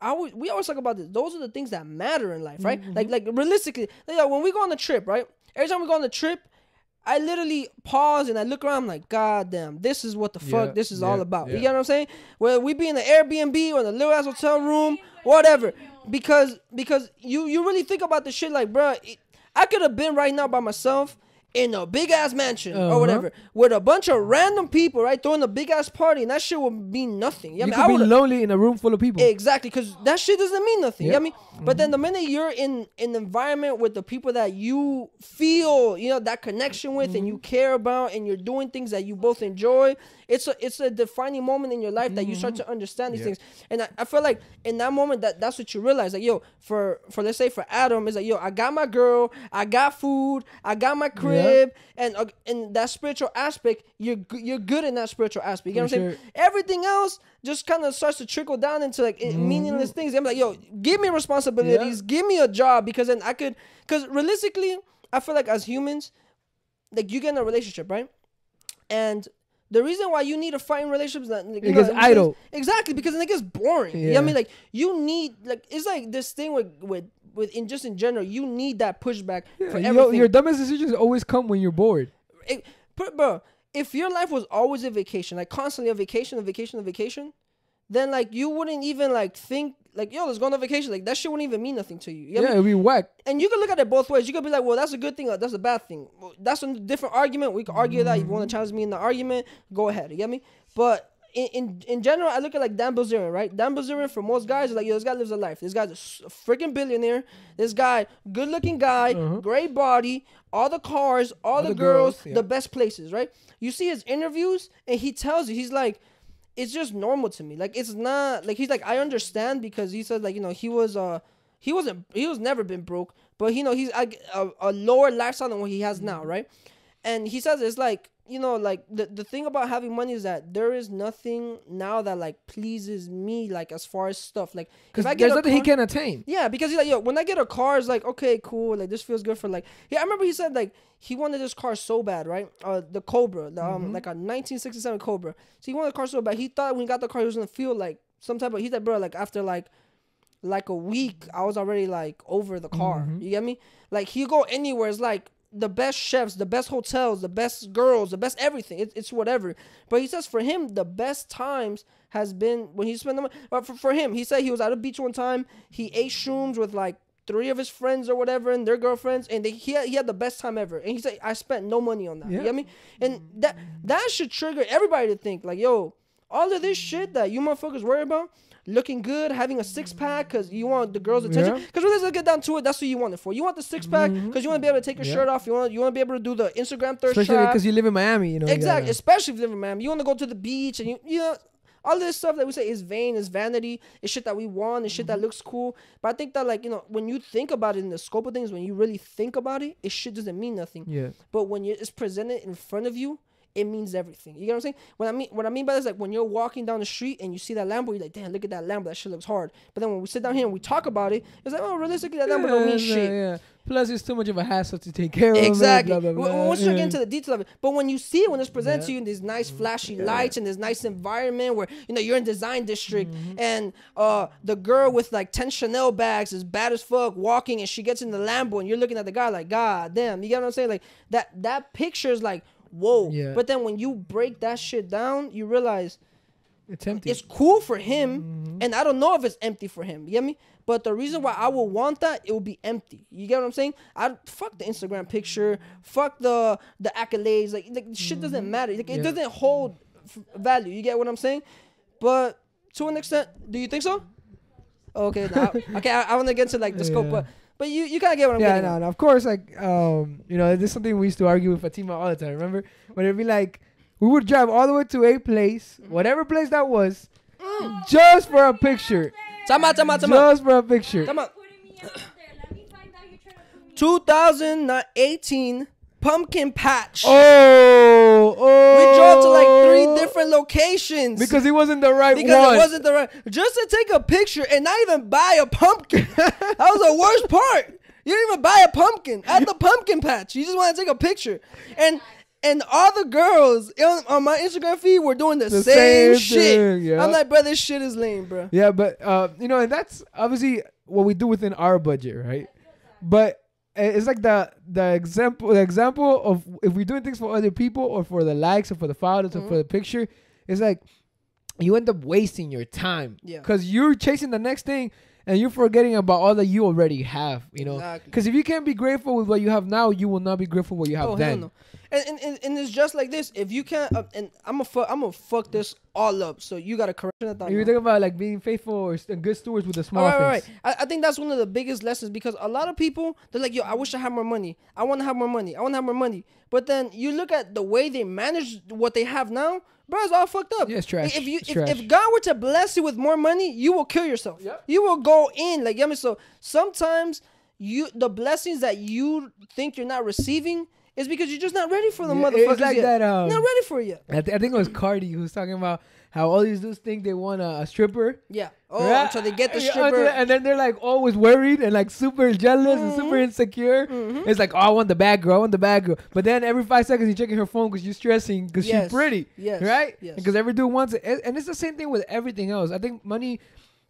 I always, we always talk about this. Those are the things that matter in life, right? Like mm-hmm. like realistically, like, when we go on a trip, right? Every time we go on a trip, I literally pause and I look around. I'm like, God damn, this is what the fuck this is yeah, all about. You yeah. get what I'm saying? Whether we be in the Airbnb or in the little ass hotel room, whatever. Because because you you really think about the shit like, bruh, it, I could have been right now by myself in a big ass mansion Uh-huh. or whatever with a bunch of random people, right, throwing a big ass party, and that shit would mean nothing. You, You know what I could mean? Be lonely in a room full of people. Exactly, because that shit doesn't mean nothing. You know I mean? But then the minute you're in an environment with the people that you feel, you know, that connection with and you care about and you're doing things that you both enjoy, it's a it's a defining moment in your life that you start to understand these Yeah. things. And I, I feel like in that moment that that's what you realize. Like, yo, for for let's say for Adam, is like, yo, I got my girl, I got food, I got my crib, and uh, in that spiritual aspect, you're you're good in that spiritual aspect. You know For what I'm saying? Everything else just kind of starts to trickle down into like it- meaningless things. I'm like, yo, give me responsibilities, give me a job because then I could. Because realistically, I feel like as humans, like you get in a relationship, right? And the reason why you need a fighting relationship is that like, It gets know, idle. Exactly, because it gets boring. You know what I mean? Like you need like it's like this thing with with with in just in general, you need that pushback for Yeah, everything. your, your dumbest decisions always come when you're bored. it, bro, if your life was always a vacation, like constantly a vacation, a vacation, a vacation, then like you wouldn't even like think like yo, let's go on a vacation. Like that shit wouldn't even mean nothing to you. You I Yeah, mean? it'll be whack. And you can look at it both ways. You could be like, well, that's a good thing, or that's a bad thing. Well, That's a different argument. We could argue that. If you want to mm. challenge me in the argument, go ahead. You get me? But in, in in general, I look at like Dan Bilzerian, right? Dan Bilzerian for most guys is like, yo, this guy lives a life. This guy's a freaking billionaire. This guy, good looking guy, uh-huh. great body, all the cars, all, the, the girls, girls, yeah. the best places, right? You see his interviews, and he tells you, he's like, it's just normal to me. Like it's not like he's like I understand because he said like you know he was uh he wasn't he was never been broke, but you know he's a, a, a lower lifestyle than what he has now, right? And he says it's like you know like the the thing about having money is that there is nothing now that like pleases me like as far as stuff like Because there's nothing he can attain. yeah, because he's like, yo, when I get a car, it's like, okay, cool, like this feels good for like. Yeah, I remember he said like he wanted this car so bad, right? Uh, the Cobra, the, um, like a 1967 Cobra. So he wanted the car so bad. He thought when he got the car, he was gonna feel like some type of. He's like, bro, like after like, like a week, I was already like over the car. You get me? Like he go anywhere, it's like the best chefs, the best hotels, the best girls, the best everything. It, it's whatever. But he says for him, the best times has been when he spent the money. But for, for him, he said he was at a beach one time. He ate shrooms with like three of his friends or whatever and their girlfriends, and they, he had, he had the best time ever. And he said, I spent no money on that. Yeah. You Yeah. get me? And that that should trigger everybody to think like, yo, all of this shit that you motherfuckers worry about. Looking good, having a six pack because you want the girls' attention. Yeah. Because when let's get down to it, that's what you want it for. You want the six pack because you want to be able to take your Yeah. shirt off. You want you want to be able to do the Instagram thirst Especially because you live in Miami, you know. you Exactly, gotta- especially if you live in Miami. You want to go to the beach and you, you know, all this stuff that we say is vain, is vanity, is shit that we want, is shit Mm-hmm. that looks cool. But I think that, like, you know, when you think about it in the scope of things, when you really think about it, it shit doesn't mean nothing. Yeah. But when you, it's presented in front of you, it means everything. You get what I'm saying? What I mean, what I mean by this, like when you're walking down the street and you see that Lambo, you're like, damn, look at that Lambo. That shit looks hard. But then when we sit down here and we talk about it, it's like, oh, realistically, that Lambo don't mean yeah, shit. Yeah. Plus, it's too much of a hassle to take care of. it, Exactly. blah, blah, W- blah. Once you get into the detail of it, but when you see it, when it's presented Yeah. to you in these nice flashy lights and this nice environment where you know you're in design district Mm-hmm. and uh the girl with like ten Chanel bags is bad as fuck walking and she gets in the Lambo and you're looking at the guy like God damn, you get what I'm saying? Like that that picture is like whoa. Yeah. But then when you break that shit down, you realize It's empty. it's cool for him, Mm-hmm. and I don't know if it's empty for him. You get me? But the reason why I would want that, it would be empty. You get what I'm saying? I fuck the Instagram picture, fuck the the accolades. Like, like shit doesn't matter. Like, it Mm-hmm. Doesn't hold f- value. You get what I'm saying? But to an extent, do you think so? Okay, now, okay. I, I want to get into like the scope, Yeah. but but you you kind of get what I'm yeah, getting. no, no, of course, like, um, you know, this is something we used to argue with Fatima all the time. Remember, when it'd be like, we would drive all the way to a place, Mm-hmm. whatever place that was, just for a picture, Time out, time out, time out. just for a picture. Time out. Putting me out there. Let me find out you're trying to put me 2018 pumpkin patch. Oh, oh, We drove to like three different locations. because he wasn't the right because one. Because it wasn't the right just to take a picture and not even buy a pumpkin. [laughs] that was the worst part. You didn't even buy a pumpkin at the pumpkin patch. You just want to take a picture, and and all the girls on, on my Instagram feed were doing the, The same, same shit. thing, yeah. I'm like, bro, this shit is lame, bro. Yeah, but uh, you know, and that's obviously what we do within our budget, right? But Eh, it's like the the example the example of if we're doing things for other people or for the likes or for the photos or for mm-hmm. the picture, it's like you end up wasting your time. Yeah. Because you're chasing the next thing and you're forgetting about all that you already have, you know? Exactly. Because if you can't be grateful with what you have now, you will not be grateful what you have Oh hell then. no. And, and, and, and it's just like this. If you can't, uh, and I'm gonna fuck, I'm gonna fuck this all up. So you gotta correct that. You're talking about like being faithful or good stewards with the small All right, right, right. I, I think that's one of the biggest lessons because a lot of people they're like, "Yo, I wish I had more money. I want to have more money. I want to have more money." But then you look at the way they manage what they have now, bro, it's all fucked up. Yeah, it's trash. If you if, trash. if God were to bless you with more money, you will kill yourself. Yep. You will go in like, yeah. I mean, so sometimes you the blessings that you think you're not receiving is because you're just not ready for the Yeah, motherfuckers it's like yet. that, um, not ready for it yet. I, th- I think it was Cardi who was talking about how all these dudes think they want a, a stripper. Yeah. Oh, right? until they get the Yeah, stripper. and then they're like always worried and like super jealous and super Mm-hmm. insecure. It's like, oh, I want the bad girl, I want the bad girl. But then every five seconds you're checking her phone because you're stressing because Yes, she's pretty, yes, right? yes. Because every dude wants it, and it's the same thing with everything else. I think money.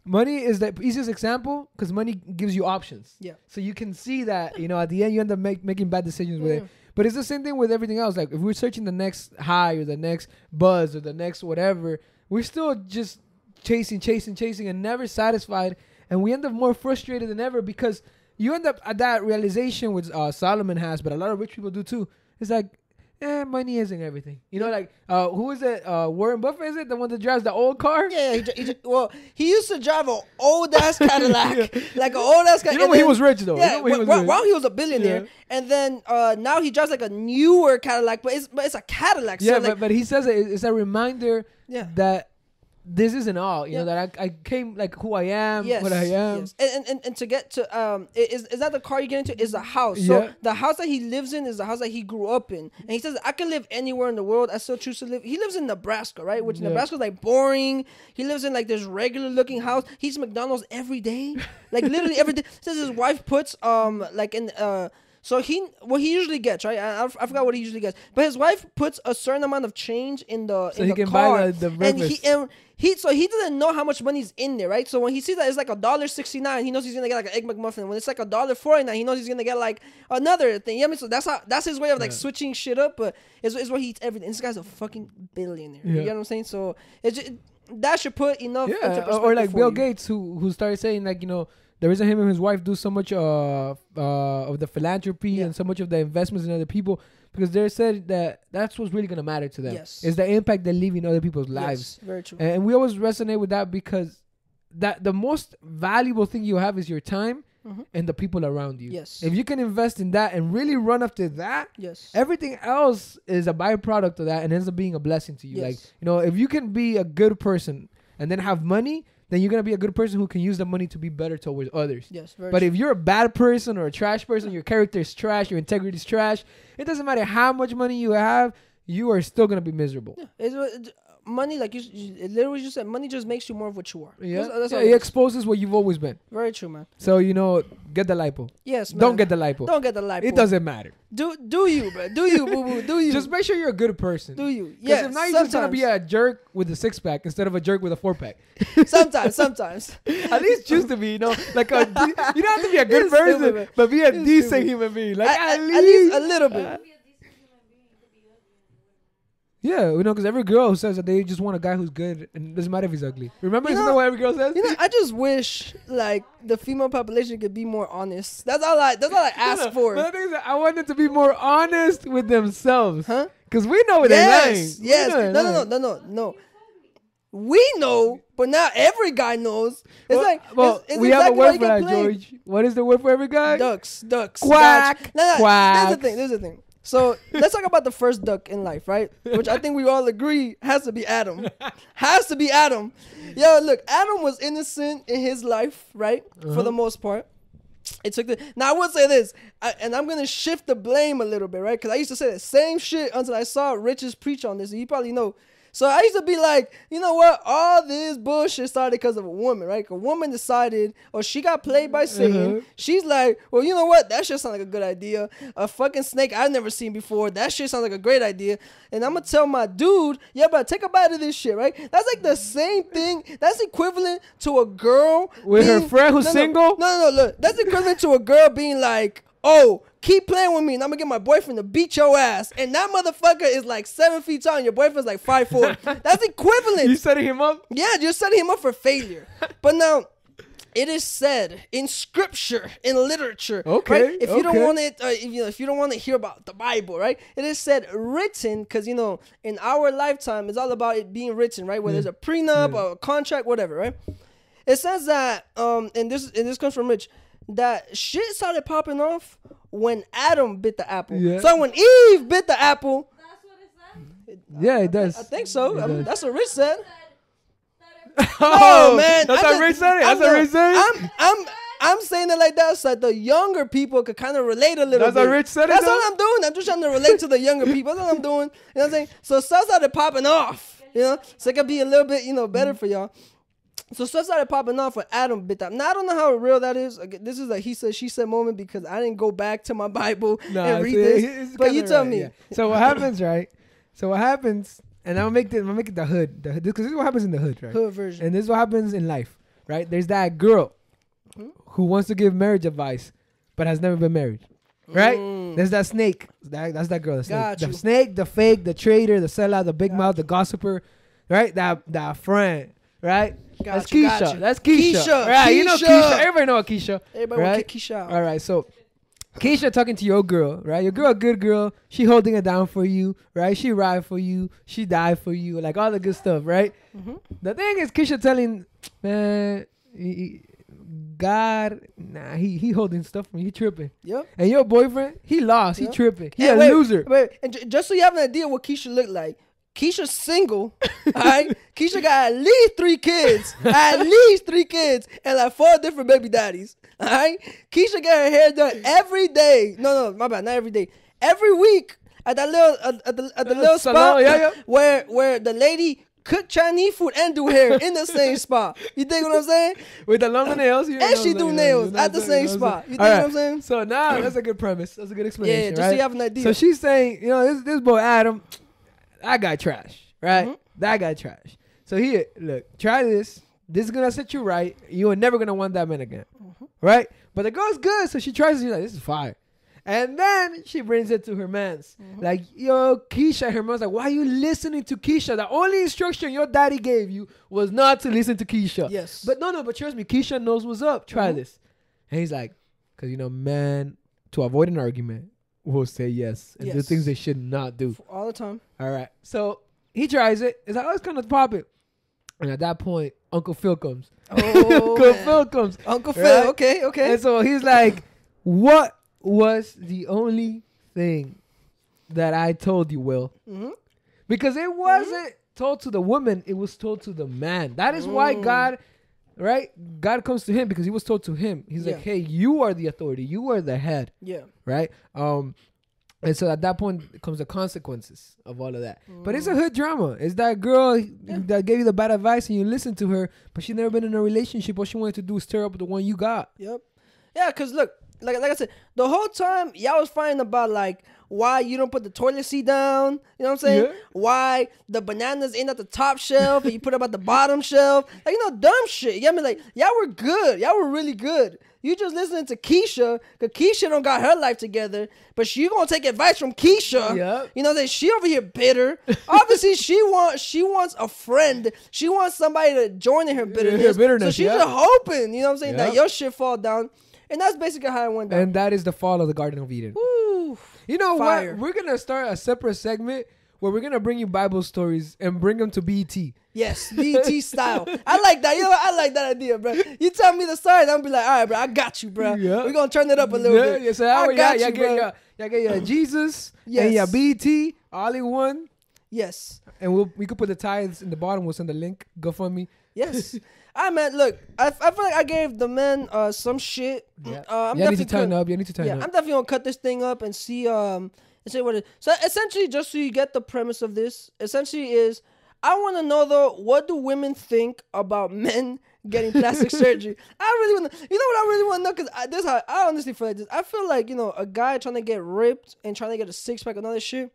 Money is the easiest example because money gives you options. Yeah. So you can see that, you know, at the end you end up make, making bad decisions with it. But it's the same thing with everything else. Like if we're searching the next high or the next buzz or the next whatever, we're still just chasing, chasing, chasing, and never satisfied. And we end up more frustrated than ever because you end up at that realization which uh, Solomon has, but a lot of rich people do too. It's like, eh, money isn't everything. You know, like uh, who is it? Uh, Warren Buffett is it the one that drives the old car? Yeah, he, he, well, he used to drive an old ass Cadillac, [laughs] like an old ass Cadillac. You know when he was rich though. You Yeah, know when he was while, while he was a billionaire, Yeah. and then uh, now he drives like a newer Cadillac, but it's but it's a Cadillac. Yeah, so like, but, but he says it, it's a reminder Yeah. that this isn't all. You Yeah. know that I, I came like who I am, yes, what I am. yes. And, and, and to get to um is is that the car you get into is the house. So Yeah. the house that he lives in is the house that he grew up in. And he says I can live anywhere in the world. I still choose to live. He lives in Nebraska, right? Which Yeah. Nebraska's like boring. He lives in like this regular looking house. He eats McDonald's every day. [laughs] Like literally every day. Says his wife puts um like in uh so he what he usually gets right. I, I forgot what he usually gets, but his wife puts a certain amount of change in the So in he the can buy car, the- the and he and he so he doesn't know how much money's in there, right? So when he sees that it's like a dollar sixty nine, he knows he's gonna get like an egg McMuffin. When it's like a dollar forty nine, he knows he's gonna get like another thing. You know I mean? So that's how that's his way of like Yeah. switching shit up. But it's, it's where he eats everything. This guy's a fucking billionaire. You know what I'm saying? So it's just, that should put enough. Yeah, or, or like Bill you. Gates, who who started saying like you know the reason him and his wife do so much uh, uh of the philanthropy Yeah. and so much of the investments in other people because they said that that's what's really gonna matter to them. Yes. is the impact they leave in other people's lives, Yes, very true. and, we always resonate with that because that the most valuable thing you have is your time Mhm. and the people around you. Yes. if you can invest in that and really run after that, yes. everything else is a byproduct of that and ends up being a blessing to you. Yes. Like, you know, if you can be a good person and then have money, then you're gonna be a good person who can use the money to be better towards others. yes. But true. if you're a bad person or a trash person, your character is trash, your integrity is trash, it doesn't matter how much money you have, you are still gonna be miserable. It's, it's, money, like you, you literally just said, money just makes you more of what you are. Yeah, That's, that's Yeah, it exposes what you've always been. Very true, man. So you know, get the lipo. Yes, man. Don't get the lipo. Don't get the light. it doesn't matter. Do do you, bro? Do you, boo boo? Do you? Just make sure you're a good person. do you? Yes. if not, you're just gonna be a jerk with a six pack instead of a jerk with a four pack. [laughs] sometimes, sometimes. [laughs] At least choose to be, you know, like a. de- you don't have to be a [laughs] good You're stupid, person, but be a You're decent stupid. human being. Like at, at, at- least, at least a little bit. uh, yeah, you know, because every girl says that they just want a guy who's good, and it doesn't matter if he's ugly. Remember, You isn't know- that what every girl says? you know, I just wish like the female population could be more honest. That's all I. That's all I [laughs] ask for. But the thing is I want them to be more honest with themselves, Huh? Because we know what they're lying. Yes. Yes. No, no, no, no, no, no. We know, but not every guy knows. It's well, like well, it's, it's we exactly have a word for that. George. What is the word for every guy? Ducks, ducks, Quack. No, no, There's quacks. the thing. There's the thing. So let's talk about the first duck in life, right? Which I think we all agree has to be Adam. has to be Adam. Yo, look, Adam was innocent in his life, right? For Uh-huh. the most part. It took the now. I would say this, I, and I'm gonna shift the blame a little bit, right? Because I used to say the same shit until I saw Rich's preach on this. And you probably know. So I used to be like, you know what? All this bullshit started because of a woman, right? A woman decided, or she got played by Satan. Uh-huh. She's like, well, you know what? That shit sounds like a good idea. A fucking snake I've never seen before. That shit sounds like a great idea. And I'm gonna tell my dude, yeah, but take a bite of this shit, right? That's like the same thing. That's equivalent to a girl With her friend who's no, no, single? No, no, no, look. That's equivalent to a girl being like, oh, keep playing with me, and I'm gonna get my boyfriend to beat your ass. And that motherfucker is like seven feet tall, and your boyfriend's like five four. [laughs] That's equivalent. You setting him up? Yeah, you're setting him up for failure. but now, it is said in scripture, in literature. Okay, right? If you don't want it, uh, if, you know, if you don't want to hear about the Bible, right? It is said written because you know in our lifetime it's all about it being written, right? Whether Yeah. there's a prenup Yeah. or a contract, whatever, right? It says that, um, and this and this comes from Rich, that shit started popping off when Adam bit the apple. Yeah. So when Eve bit the apple, That's what it said. Yeah, it does. I think so. I mean, that's what Rich said. That [laughs] oh, oh man, that's I how just- Rich said That's how the- Rich said. I'm I'm I'm saying it like that so that the younger people could kind of relate a little That's bit. how Rich said That's though? all I'm doing. I'm just trying to relate to the younger people. That's all I'm doing. You know what I'm saying? So stuff started popping off. You know, so it could be a little bit you know better mm. for y'all. So stuff started popping off when Adam bit that. Now I don't know how real that is. Again, This is a he said she said moment because I didn't go back to my Bible [laughs] Nah, and read this. it's But you tell right, me. yeah. So what happens, right? So what happens, and I'll make this, I'll make it the hood, the because this is what happens in the hood, right? Hood version. And this is what happens in life, right? There's that girl Hmm? who wants to give marriage advice, but has never been married, right? Mm. There's that snake. That, that's that girl. The snake. Got the you. snake, the fake, the traitor, the sellout, the big Got mouth, the gossiper, right? That that friend, right? Got That's Keisha. got you. That's Keisha. Keisha, Right? You know Keisha. Keisha. Everybody know Keisha. Everybody right? want to kick Keisha out. All right, so Keisha talking to your girl, right? Your girl, a good girl. She holding it down for you, right? She ride for you. She die for you, like all the good stuff, right? Mhm. The thing is, Keisha telling, man, he- he- God, nah, he he holding stuff from you, he tripping. Yep. And your boyfriend, he lost, Yeah. he tripping, he And a wait, loser. Wait, and j- just so you have an idea what Keisha looked like, Keisha's single. all right, [laughs] Keisha got at least three kids, at [laughs] least three kids, and like four different baby daddies. All right, Keisha got her hair done every day. No, no, my bad, not every day. Every week at that little at, at the, at the uh, little Salon, spot yeah, yeah. where where the lady cook Chinese food and do hair in the same spot. You think what I'm saying? With the longer nails, you And she do nails at the same spot. You think what I'm saying? So now that's a good premise. That's a good explanation. Yeah, just so you have an idea. So she's saying, you know, this this boy Adam, I got trash, right? Mhm. That guy trash. So here, look, try this. This is gonna set you right. You are never gonna want that man again, Mm-hmm. right? But the girl's good, so she tries. She's like, this is fire. And then she brings it to her man's. Mm-hmm. Like, yo, Keisha, her man's like, why are you listening to Keisha? The only instruction your daddy gave you was not to listen to Keisha. Yes. But no, no, but trust me, Keisha knows what's up. Try Mhm. this. And he's like, because, you know, man, to avoid an argument, will say yes and do things they should not do. all the time. All right. So he tries it. It's like, oh, it's kind of popping. And at that point, Uncle Phil comes. Oh, [laughs] Uncle man. Phil comes. Uncle Phil. Right? Okay, okay. And so he's like, what was the only thing that I told you, Will? hmm Because it wasn't told to the woman, it was told to the man. That is why Mm. God, right? God comes to him because he was told to him. He's like, hey, you are the authority, you are the head, Yeah. right? Um, and so at that point comes the consequences of all of that. But it's a hood drama. It's that girl that gave you the bad advice and you listen to her, but she never been in a relationship. All she wanted to do is tear up the one you got. Yep. Yeah, cause look, like like I said, the whole time y'all was fighting about like why you don't put the toilet seat down. You know what I'm saying? Yeah. Why the bananas ain't at the top shelf and you put them at the bottom shelf? Like you know, dumb shit. You know what I mean? Like y'all were good. Y'all were really good. You just listening to Keisha, cause Keisha don't got her life together, but she gonna take advice from Keisha. Yep. You know that she over here bitter. Obviously, she wants she wants a friend. She wants somebody to join in her bitterness. bitterness, so she's yeah. just hoping. You know what I'm saying? That your shit fall down, and that's basically how it went down. And that is the fall of the Garden of Eden. Ooh. You know Fire. what? We're gonna start a separate segment where we're gonna bring you Bible stories and bring them to BET. Yes, BT style. I like that. You know, what? I like that idea, bro. You tell me the stories, I'm be like, all right, bro, I got you, bro. Yeah. We're gonna turn it up a little yeah, bit. Yeah, so that I got yeah, you, bro. yeah, yeah, get your Jesus, Yes. and yeah, BET, all in one, Yes, and we'll we could put the tithes in the bottom. We'll send the link. GoFundMe. yes. [laughs] I mean, look, I, I feel like I gave the men uh some shit. Yeah, Uh, I'm you need to turn gonna- up. You need to turn yeah, up. I'm definitely gonna cut this thing up and see um and see what it. So essentially, just so you get the premise of this, essentially is I want to know though, what do women think about [laughs] men getting plastic [laughs] surgery? I really want to. You know what I really want to know? Because this how I honestly feel like this. I feel like you know a guy trying to get ripped and trying to get a six pack and all this shit.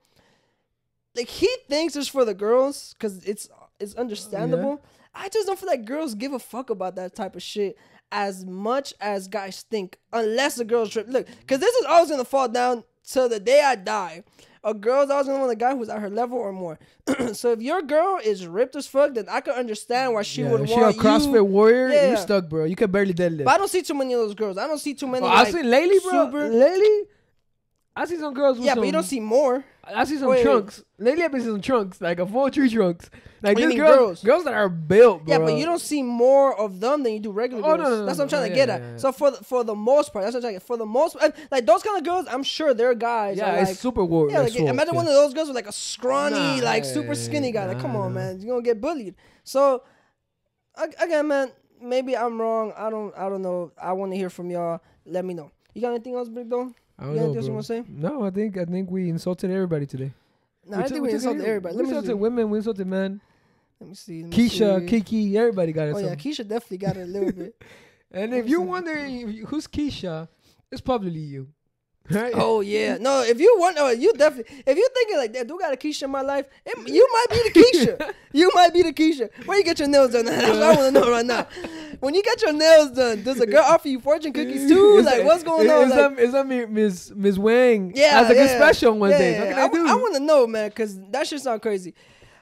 Like he thinks it's for the girls because it's it's understandable. I just don't feel like girls give a fuck about that type of shit as much as guys think, unless the girl's ripped. Look, because this is always gonna fall down to the day I die. A girl's always gonna want a guy who's at her level or more. [clears throat] so if your girl is ripped as fuck, then I can understand why she yeah, would she a want CrossFit you. warrior. Yeah. You're stuck, bro. You can barely deadlift. But I don't see too many of those girls. I don't see too many. Oh, like, I seen lately, bro. super- Lately, I see some girls. With Yeah, but you don't see more. I see some Wait. trunks. Lately, I've been seeing some trunks, like a full tree trunks. Like these girls, girls? girls that are built, bro. Yeah, but you don't see more of them than you do regular Oh, girls. no, no, no, that's what I'm trying to Yeah, get yeah, at. So for the, for the most part, that's what I'm trying to get. For the most part, like those kind of girls, I'm sure they're guys. Yeah, are it's like, super war. Yeah, like like, imagine yeah. one of those girls with like a scrawny, Nah, like super skinny guy. Like, come on, man, you're gonna get bullied. So, again, man, maybe I'm wrong. I don't, I don't know. I want to hear from y'all. Let me know. You got anything else, Big Dog? I don't got know, bro. wanna say? No, I think I think we insulted everybody today. I took- think we took insulted every- everybody. We Let see. insulted women. We insulted men. Let me see. Let me Keisha, see. Kiki, everybody got it. Oh yeah. Keisha definitely got it a little bit. [laughs] and if you're wondering who's Keisha, it's probably you. Right? Oh yeah, no. If you want, oh, you definitely. If you're thinking like that, do got a Keisha in my life? It, you might be the Keisha. [laughs] you might be the Keisha. Where you get your nails done? [laughs] That's what I want to know right now. When you get your nails done, does a girl offer you fortune cookies [laughs] too? Like, what's going on? Is Like, that, is that me- Miss Miss Wang? yeah, has a good yeah, special on Wednesdays. yeah, can I, do? want to know, man, because that shit sound crazy.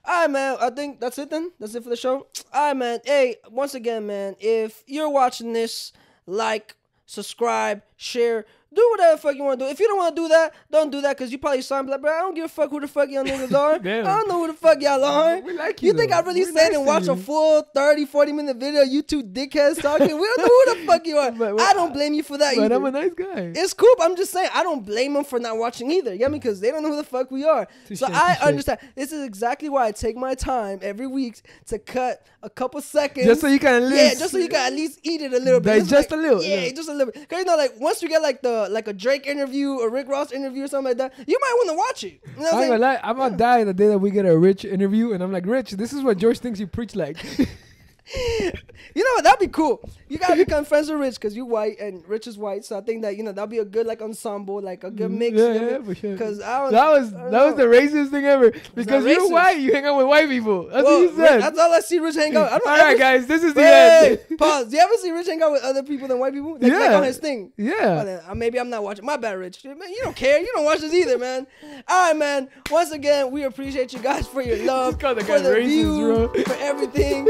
All right, man. I think that's it then. That's it for the show. All right, man. Hey, once again, man, if you're watching this, like, subscribe, share, do whatever the fuck you want to do. If you don't want to do that, don't do that because you probably sound like, bro, I don't give a fuck who the fuck y'all niggas [laughs] are. I don't know who the fuck y'all are. We like you you, think though. I really We nice and watch a full 30, 40 minute video you two dickheads talking? we don't know who the [laughs] fuck you are. But- I don't blame you for that But either. I'm a nice guy. It's cool. but I'm just saying I don't blame them for not watching either. You? Because they don't know who the fuck we are. Touche, so I touche. understand. This is exactly why I take my time every week to cut a couple seconds. Just so you can at yeah, least just so you can at least eat it a little bit. It's Digest like- a little, Yeah, yeah. just a little bit. Cause you know, like once you get like the like a Drake interview, a Rick Ross interview, or something like that, you might want to watch it. You know I'm ain't gonna lie, I'm gonna die the day that we get a Rich interview, and I'm like, Rich, this is what George thinks you preach like. [laughs] [laughs] You know what? That'd be cool. You gotta become friends with Rich because you white and Rich is white. So I think that you know that'd be a good like ensemble, like a good mix. Mm, yeah, yeah, for sure. Because I don't. that was that don't was the know. racist thing ever. Because you're racist. white, you hang out with white people. That's Well, what he said. That's all I see Rich hang out. [laughs] I don't All ever right, guys, this is the Hey, end. [laughs] pause. Do you ever see Rich hang out with other people than white people? Like, like Yeah. on his thing. Yeah. then, uh, maybe I'm not watching. My bad, Rich. Man, you don't care. You don't watch this either, man. All right, man. Once again, we appreciate you guys for your love, for the racist, view, bro. for everything.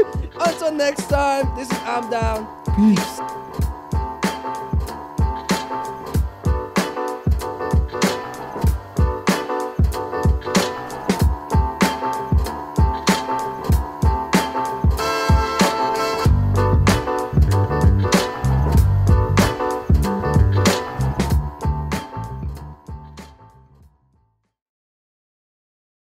Until next time, this is I'm Down. Peace.